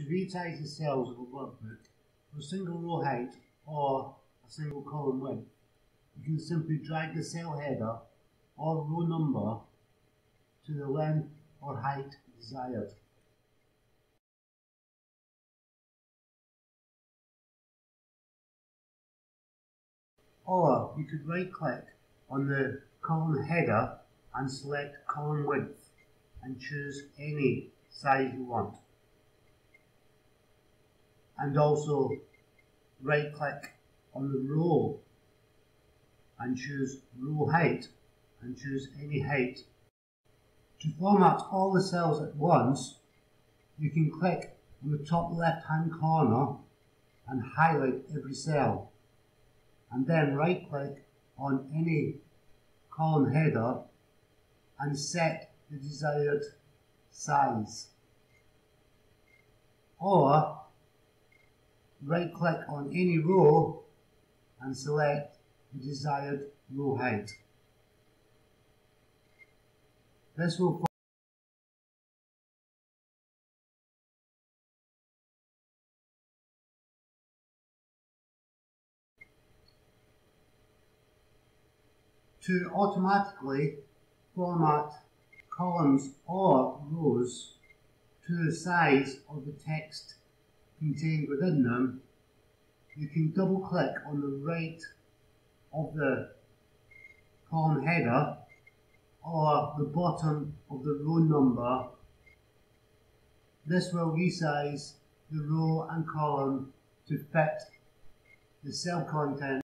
To resize the cells of a workbook for a single row height or a single column width, you can simply drag the cell header or row number to the length or height desired. Or you could right click on the column header and select column width and choose any size you want and also right click on the row and choose row height and choose any height. To format all the cells at once, you can click on the top left hand corner and highlight every cell and then right click on any column header and set the desired size. Or right click on any row and select the desired row height. This will to automatically format columns or rows to the size of the text contained within them, you can double click on the right of the column header or the bottom of the row number. This will resize the row and column to fit the cell content